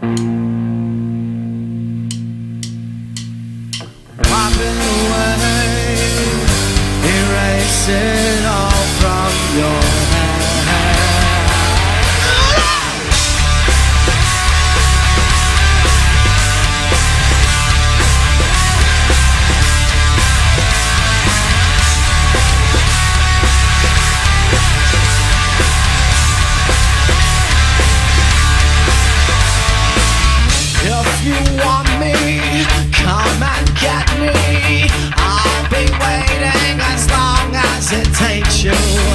Popping away, erasing. show.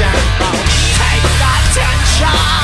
Take Oh, tension.